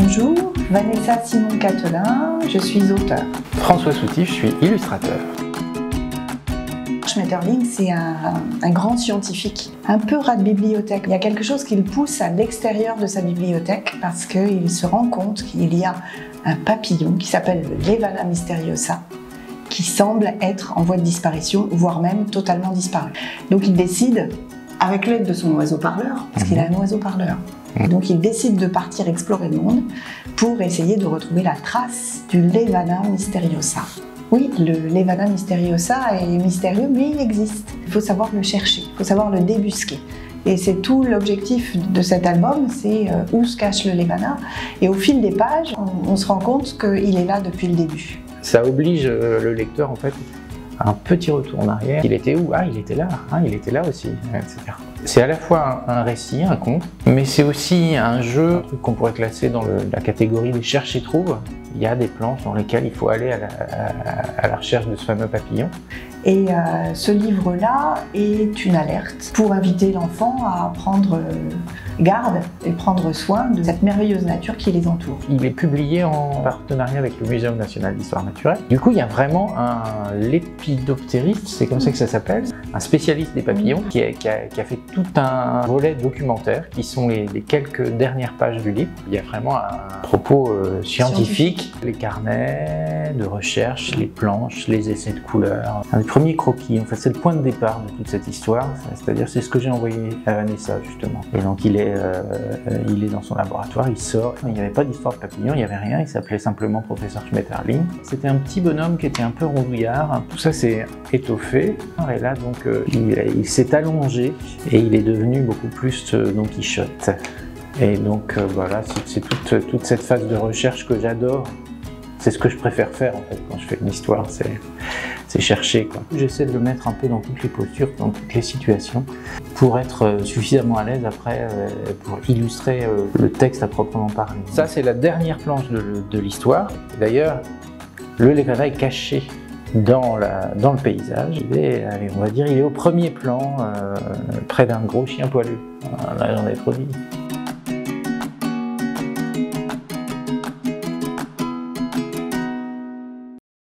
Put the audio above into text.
Bonjour, Vanessa Simon Catelin, je suis auteur. François Soutif, je suis illustrateur. Schmetterling, c'est un, un, grand scientifique, un peu rat de bibliothèque. Il y a quelque chose qui le pousse à l'extérieur de sa bibliothèque parce qu'il se rend compte qu'il y a un papillon qui s'appelle le Levana mysteriosa qui semble être en voie de disparition, voire même totalement disparu. Donc il décide, avec l'aide de son oiseau parleur, parce qu'il a un oiseau parleur, donc il décide de partir explorer le monde pour essayer de retrouver la trace du Levana mysteriosa. Oui, le Levana mysteriosa est mystérieux, mais il existe. Il faut savoir le chercher, il faut savoir le débusquer. Et c'est tout l'objectif de cet album, c'est euh, où se cache le Levana. Et au fil des pages, on, on se rend compte qu'il est là depuis le début. Ça oblige euh, le lecteur en fait un petit retour en arrière. Il était où? Ah, il était là. Ah, il était là aussi, etc. C'est à la fois un, récit, un conte, mais c'est aussi un jeu qu'on pourrait classer dans la catégorie des cherche et trouve. Il y a des planches dans lesquelles il faut aller à la recherche de ce fameux papillon. Et euh, ce livre-là est une alerte pour inviter l'enfant à prendre euh, garde et prendre soin de cette merveilleuse nature qui les entoure. Il est publié en partenariat avec le Muséum national d'histoire naturelle. Du coup, il y a vraiment un lépidoptériste, c'est comme ça que ça s'appelle, un spécialiste des papillons qui a, qui, a, qui a, fait tout un volet documentaire qui sont les, les, quelques dernières pages du livre. Il y a vraiment un propos euh, scientifique, scientifique, les carnets de recherche, les planches, les essais de couleurs. Un premier croquis, en fait, c'est le point de départ de toute cette histoire, c'est-à-dire c'est ce que j'ai envoyé à Vanessa justement. Et donc il est, euh, il est dans son laboratoire, il sort, il n'y avait pas d'histoire de papillon, il n'y avait rien, il s'appelait simplement professeur Schmetterling. C'était un petit bonhomme qui était un peu rondouillard, tout ça s'est étoffé, et là donc euh, il, s'est allongé et il est devenu beaucoup plus euh, Don Quichotte. Et donc voilà, c'est toute, cette phase de recherche que j'adore. C'est ce que je préfère faire en fait quand je fais une histoire, chercher. J'essaie de le mettre un peu dans toutes les postures, dans toutes les situations, pour être euh, suffisamment à l'aise après, euh, pour illustrer le texte à proprement parler. Ça c'est la dernière planche de, de l'histoire. D'ailleurs, le Levana est caché dans, la, dans le paysage. Il est, allez, on va dire, il est au premier plan, euh, près d'un gros chien poilu. Là, j'en ai trop dit.